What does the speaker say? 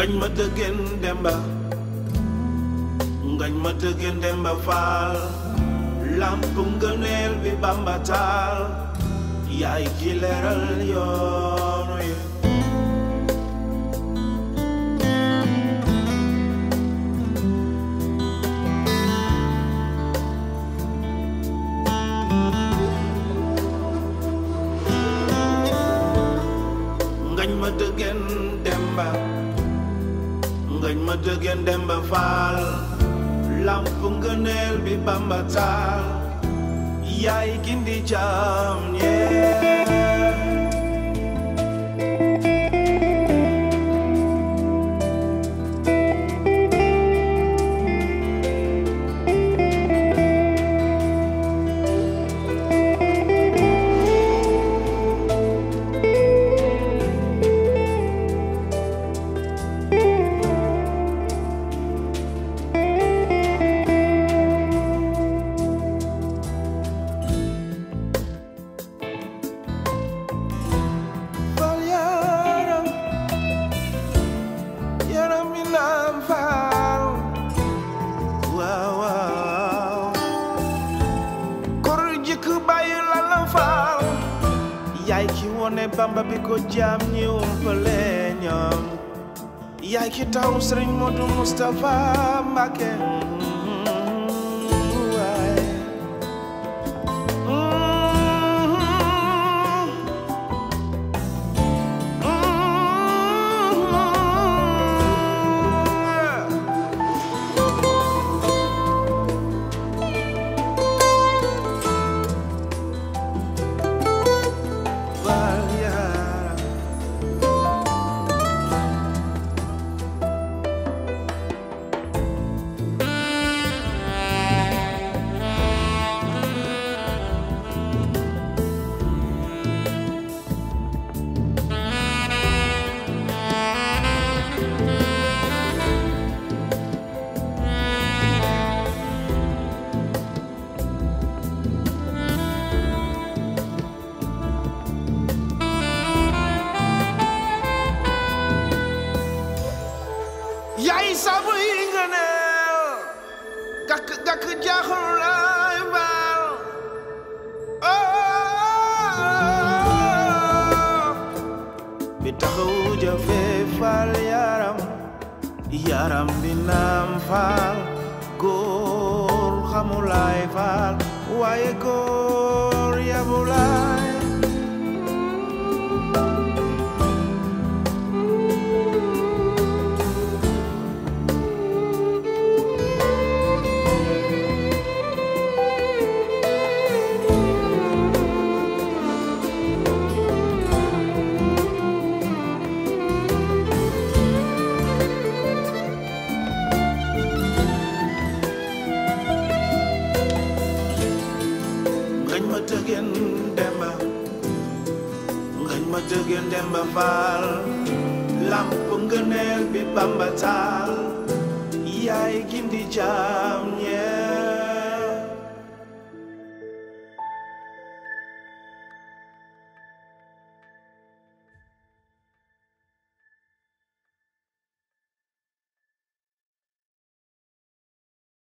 ngañ ma dëggeen demba. Ngañ ma dëggeen demba faal làmp ngëneel bi bàmba taal. Yaay ki leeral yoon. Dëggeen demba ngañ ma dëggeen demba faal. Lamp ngëneel bi bamba taal yaay gindi ki bamba bi jaam ñi umpale yaay ki taw sëriñ Modou Moustapha Mbacké. Jafe faal yaram yaram bi naam faal góor xamulaay faal waaye góor ma tëggeen demba faal lamp ngëneel bi bamba taal. Yaay gindi jaam.